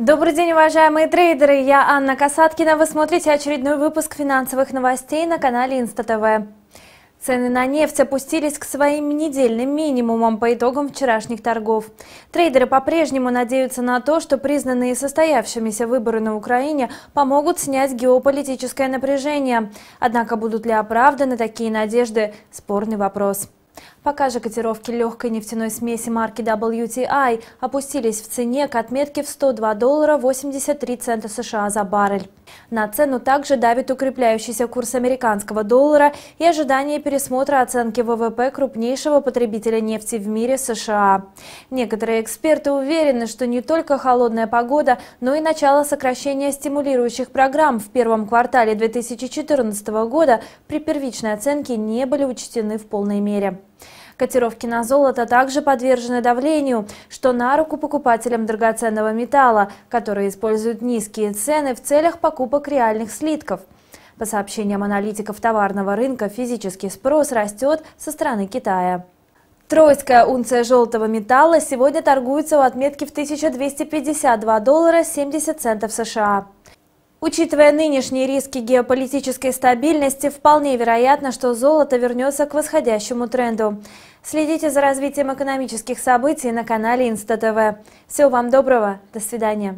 Добрый день, уважаемые трейдеры! Я Анна Касаткина. Вы смотрите очередной выпуск финансовых новостей на канале ИнстаТВ. Цены на нефть опустились к своим недельным минимумам по итогам вчерашних торгов. Трейдеры по-прежнему надеются на то, что признанные состоявшимися выборы на Украине помогут снять геополитическое напряжение. Однако будут ли оправданы такие надежды – спорный вопрос. Пока же котировки легкой нефтяной смеси марки WTI опустились в цене к отметке в 102 доллара 83 цента США за баррель. На цену также давит укрепляющийся курс американского доллара и ожидание пересмотра оценки ВВП крупнейшего потребителя нефти в мире США. Некоторые эксперты уверены, что не только холодная погода, но и начало сокращения стимулирующих программ в первом квартале 2014 года при первичной оценке не были учтены в полной мере. Котировки на золото также подвержены давлению, что на руку покупателям драгоценного металла, которые используют низкие цены в целях покупок реальных слитков. По сообщениям аналитиков товарного рынка, физический спрос растет со стороны Китая. Тройская унция желтого металла сегодня торгуется у отметки в 1252 доллара 70 центов США. Учитывая нынешние риски геополитической стабильности, вполне вероятно, что золото вернется к восходящему тренду. Следите за развитием экономических событий на канале Инста ТВ. Всего вам доброго, до свидания.